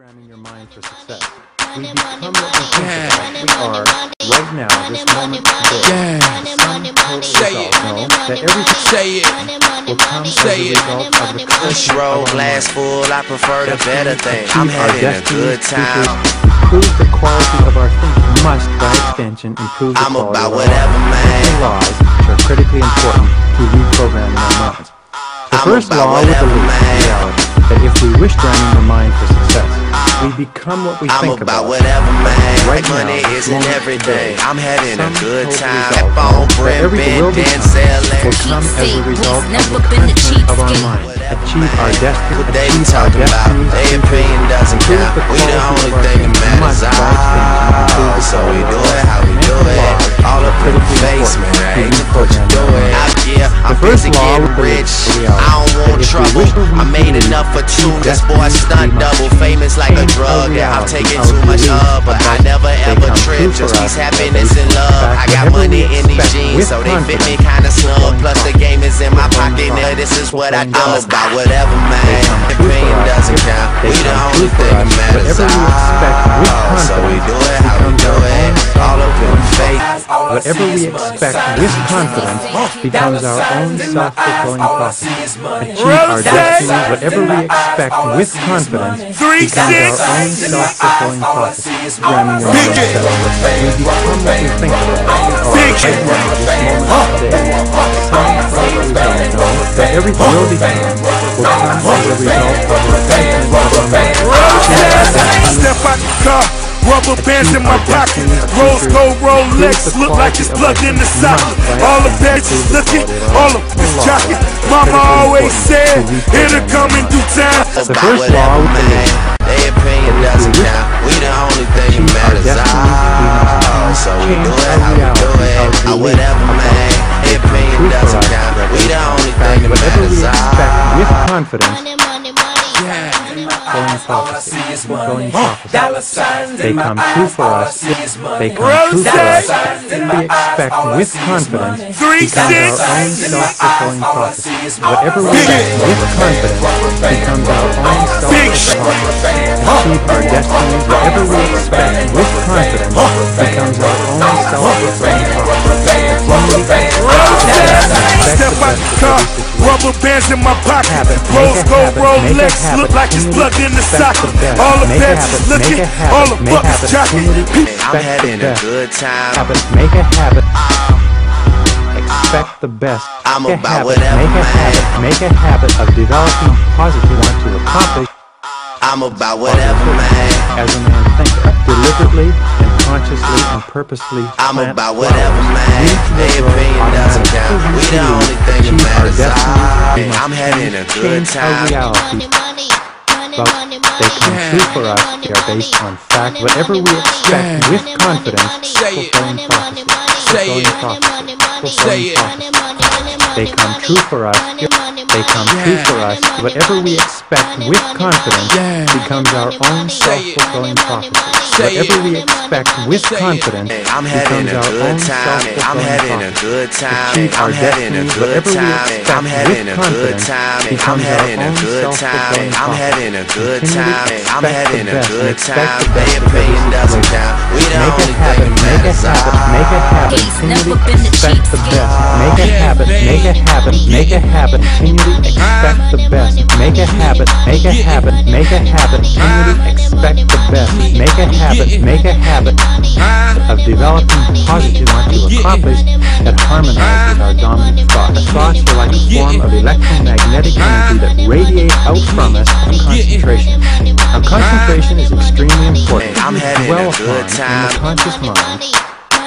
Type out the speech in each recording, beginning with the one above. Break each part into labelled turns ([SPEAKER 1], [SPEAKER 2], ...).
[SPEAKER 1] Programming your mind for success. We become what we think. We are, right now, this moment today. The sum total
[SPEAKER 2] Say it.
[SPEAKER 1] No, that everything
[SPEAKER 2] Say it.
[SPEAKER 1] will come as
[SPEAKER 2] Say
[SPEAKER 1] a
[SPEAKER 2] it.
[SPEAKER 1] of the
[SPEAKER 3] Push
[SPEAKER 1] creation of
[SPEAKER 3] glass full, I prefer the better thing. I'm having a good time.
[SPEAKER 1] Improve the quality of our thinking must, by extension, improve the
[SPEAKER 3] I'm
[SPEAKER 1] quality
[SPEAKER 3] about
[SPEAKER 1] of our
[SPEAKER 3] whatever,
[SPEAKER 1] lives.
[SPEAKER 3] man.
[SPEAKER 1] Three laws which are critically important to reprogramming our minds. The
[SPEAKER 3] I'm
[SPEAKER 1] first law with the
[SPEAKER 3] whatever,
[SPEAKER 1] leap reality that if we wish to run your mind for success, we become what we
[SPEAKER 3] I'm
[SPEAKER 1] think
[SPEAKER 3] about
[SPEAKER 1] about.
[SPEAKER 3] whatever, man.
[SPEAKER 1] Right now,
[SPEAKER 3] Money
[SPEAKER 1] this
[SPEAKER 3] isn't everything. I'm having a good time. That phone,
[SPEAKER 1] that
[SPEAKER 3] Brent,
[SPEAKER 1] will
[SPEAKER 3] Ben,
[SPEAKER 1] become
[SPEAKER 3] Denzel, and
[SPEAKER 1] come as a result of the
[SPEAKER 4] never been a
[SPEAKER 1] content of our mind. Achieve our destiny,
[SPEAKER 3] What they be
[SPEAKER 1] achieve our
[SPEAKER 3] talking about? Their opinion doesn't count.
[SPEAKER 1] the
[SPEAKER 3] We the only thing that matters.
[SPEAKER 1] must, by extension, improve
[SPEAKER 3] Ah, so we do it how we do it. All up in the basement, I ain't what you doing.
[SPEAKER 1] Our
[SPEAKER 3] I,
[SPEAKER 1] minds.
[SPEAKER 3] yeah, I'm
[SPEAKER 1] first
[SPEAKER 3] busy
[SPEAKER 1] law
[SPEAKER 3] getting rich. I don't want trouble. I made enough for two. This boy
[SPEAKER 1] destiny,
[SPEAKER 3] stunt double. Famous like a drug that I'm taking too much of. But I never ever trip. Just
[SPEAKER 1] for
[SPEAKER 3] peace, happiness, and love. I got money in these jeans, so they fit me kinda snug. Plus the game is in my pocket. Now this is what I do. I'm about whatever, man.
[SPEAKER 1] Come true
[SPEAKER 3] Opinion
[SPEAKER 1] for us.
[SPEAKER 3] doesn't count. We the only
[SPEAKER 1] true for
[SPEAKER 3] thing that matters.
[SPEAKER 1] Whatever we expect with
[SPEAKER 3] so we
[SPEAKER 1] confidence
[SPEAKER 3] do it how we
[SPEAKER 1] becomes
[SPEAKER 3] do
[SPEAKER 1] our
[SPEAKER 3] it.
[SPEAKER 1] own
[SPEAKER 3] All up in faith.
[SPEAKER 1] Whatever we expect with confidence becomes our own self-fulfilling prophecy. Achieve our destiny. Whatever we expect with confidence becomes our own self-fulfilling prophecy. Programming your own self. We become what we think about. Or right now, this moment today, some total result know that everything will become will come as a result of the thinking of our mind. Achieve our destiny.
[SPEAKER 5] Step out the car, rubber bands in my pocket. Rose gold Rolex, look like it's plugged in the socket. All the bitches looking, all the jockey. Mama always said, it'll come in due time.
[SPEAKER 1] The first law
[SPEAKER 3] whatever,
[SPEAKER 1] with the
[SPEAKER 3] opinion doesn't count. We the only thing that matters. Oh, so we do it how we do it. Oh, whatever, man. Their opinion doesn't count. We the only thing that
[SPEAKER 1] whatever ah. We
[SPEAKER 3] matters.
[SPEAKER 1] expect with
[SPEAKER 3] Oh.
[SPEAKER 1] confidence, fulfilling prophecy, fulfilling prophecy. They come true for us. They come true for us. We expect with confidence becomes our own self-fulfilling prophecy. Whatever we expect with confidence becomes our own self-fulfilling prophecy. Achieve our destinies. Whatever we expect with confidence becomes
[SPEAKER 5] Step out the car, rubber bands in my pocket.
[SPEAKER 1] habit, make
[SPEAKER 5] Rose
[SPEAKER 1] a
[SPEAKER 5] gold
[SPEAKER 1] habit, make a
[SPEAKER 5] Rolex,
[SPEAKER 1] habit,
[SPEAKER 5] look like it's
[SPEAKER 1] continue
[SPEAKER 5] plugged in the
[SPEAKER 1] expect
[SPEAKER 5] socket.
[SPEAKER 1] the best.
[SPEAKER 5] All the
[SPEAKER 1] Make a habit,
[SPEAKER 5] looking,
[SPEAKER 1] make a habit,
[SPEAKER 5] all the
[SPEAKER 1] make a
[SPEAKER 5] jockey.
[SPEAKER 3] I'm
[SPEAKER 1] expect the
[SPEAKER 3] having a
[SPEAKER 1] best.
[SPEAKER 3] good time.
[SPEAKER 1] Habit, make a habit. Expect the best.
[SPEAKER 3] I'm
[SPEAKER 1] Make a
[SPEAKER 3] about
[SPEAKER 1] habit,
[SPEAKER 3] whatever,
[SPEAKER 1] Make a habit. Make a habit of developing positive want to accomplish
[SPEAKER 3] I'm about whatever, man.
[SPEAKER 1] as a man thinketh. Deliberately and consciously and purposefully
[SPEAKER 3] I'm about whatever, man.
[SPEAKER 1] Weeds will
[SPEAKER 3] Their
[SPEAKER 1] grow
[SPEAKER 3] opinion having a good
[SPEAKER 1] change our
[SPEAKER 3] time.
[SPEAKER 1] reality but they come true for us. They are based on fact. Whatever we expect with confidence,
[SPEAKER 2] Say it.
[SPEAKER 1] fulfilling prophecy.
[SPEAKER 2] Say
[SPEAKER 1] Fulfilling
[SPEAKER 2] it.
[SPEAKER 1] prophecy.
[SPEAKER 2] Say
[SPEAKER 1] Fulfilling prophecy. They come true for us. They come true for us. Whatever we expect with confidence
[SPEAKER 2] Yeah.
[SPEAKER 1] becomes our own self-fulfilling prophecy.
[SPEAKER 2] Say
[SPEAKER 1] Whatever
[SPEAKER 2] it.
[SPEAKER 1] we expect with
[SPEAKER 2] Say it.
[SPEAKER 1] confidence
[SPEAKER 3] I'm having
[SPEAKER 1] becomes
[SPEAKER 3] a
[SPEAKER 1] our
[SPEAKER 3] good
[SPEAKER 1] own
[SPEAKER 3] time. I'm
[SPEAKER 1] self-fulfilling
[SPEAKER 3] having a
[SPEAKER 1] prophecy.
[SPEAKER 3] good time.
[SPEAKER 1] Achieve our
[SPEAKER 3] I'm having a good
[SPEAKER 1] Whatever we
[SPEAKER 3] time.
[SPEAKER 1] expect
[SPEAKER 3] I'm having
[SPEAKER 1] with
[SPEAKER 3] a good
[SPEAKER 1] confidence
[SPEAKER 3] time. I'm
[SPEAKER 1] becomes our
[SPEAKER 3] having a
[SPEAKER 1] own
[SPEAKER 3] good time.
[SPEAKER 1] self-fulfilling
[SPEAKER 3] I'm
[SPEAKER 1] prophecy.
[SPEAKER 3] having a good
[SPEAKER 1] Continue to
[SPEAKER 3] time. I'm
[SPEAKER 1] expect
[SPEAKER 3] having
[SPEAKER 1] the
[SPEAKER 3] a
[SPEAKER 1] best and
[SPEAKER 3] good
[SPEAKER 1] expect
[SPEAKER 3] time.
[SPEAKER 1] the best
[SPEAKER 3] Their
[SPEAKER 1] of
[SPEAKER 3] doesn't count. We the
[SPEAKER 1] Make a
[SPEAKER 3] only
[SPEAKER 1] habit,
[SPEAKER 3] thing that
[SPEAKER 1] make a
[SPEAKER 3] matters.
[SPEAKER 1] habit, make a habit,
[SPEAKER 4] He's
[SPEAKER 1] continually
[SPEAKER 4] never been a
[SPEAKER 1] expect the best. Make a
[SPEAKER 2] Yeah,
[SPEAKER 1] habit, make a
[SPEAKER 2] babe.
[SPEAKER 1] habit, make a habit, continually expect the best. Make a habit, make a habit, make a habit, continually expect the best. Make a habit, make a habit of developing positive want to accomplish that harmonizes our dominant thoughts. Thoughts are like a form of electromagnetic energy that radiate out from us from concentration. Now concentration is extremely important.
[SPEAKER 3] I'm having
[SPEAKER 1] Dwell
[SPEAKER 3] a good
[SPEAKER 1] upon in
[SPEAKER 3] time.
[SPEAKER 1] the conscious mind.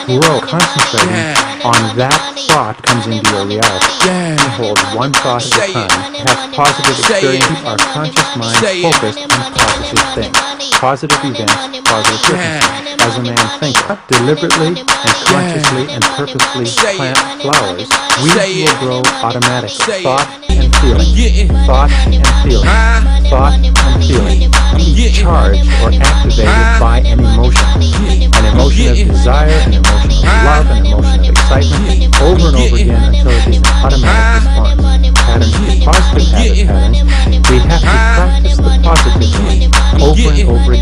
[SPEAKER 1] Grow concentrating
[SPEAKER 2] Yeah.
[SPEAKER 1] on that thought comes into your reality.
[SPEAKER 2] Yeah.
[SPEAKER 1] Hold one thought at a time. Have positive
[SPEAKER 2] Say it.
[SPEAKER 1] experience. Keep our conscious mind focused on positive things. Positive events, positive circumstances. As a man thinketh, deliberately and consciously and purposely plant flowers, weeds will grow automatically. Thought and feeling. Thought and feeling. Thought and feeling.
[SPEAKER 2] Yeah.
[SPEAKER 1] charged or activated by an emotion. An emotion of desire, an emotion of love, an emotion of excitement, over and over again until it is an automatic response. Patterns to positive habit
[SPEAKER 2] Yeah.
[SPEAKER 1] We have to practice the positive one over and over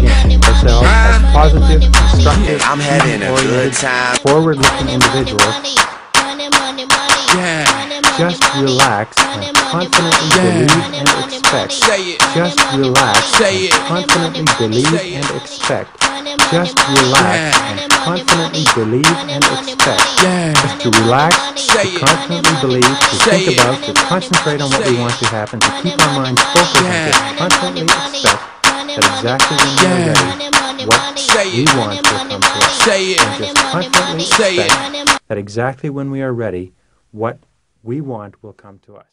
[SPEAKER 1] constructive,
[SPEAKER 3] I'm having a good time.
[SPEAKER 1] forward-looking individuals
[SPEAKER 2] Yeah.
[SPEAKER 1] just relax and confidently
[SPEAKER 2] Yeah.
[SPEAKER 1] believe and expect.
[SPEAKER 2] Say it.
[SPEAKER 1] Just relax
[SPEAKER 2] Say
[SPEAKER 1] and confidently believe and expect. Just relax
[SPEAKER 2] Yeah.
[SPEAKER 1] and confidently believe and expect.
[SPEAKER 2] Yeah.
[SPEAKER 1] Just to relax,
[SPEAKER 2] Say
[SPEAKER 1] to
[SPEAKER 2] it.
[SPEAKER 1] confidently believe, to
[SPEAKER 2] Say
[SPEAKER 1] think
[SPEAKER 2] it.
[SPEAKER 1] about, to concentrate on what
[SPEAKER 2] Say
[SPEAKER 1] we
[SPEAKER 2] it.
[SPEAKER 1] want to happen, to keep our minds focused
[SPEAKER 2] Yeah.
[SPEAKER 1] and to confidently expect that exactly when we are ready, what
[SPEAKER 2] Say
[SPEAKER 1] we
[SPEAKER 2] it.
[SPEAKER 1] want will come to us.
[SPEAKER 2] Say it.
[SPEAKER 1] And just confidently
[SPEAKER 2] Say
[SPEAKER 1] expect that exactly when we are ready, what we want will come to us.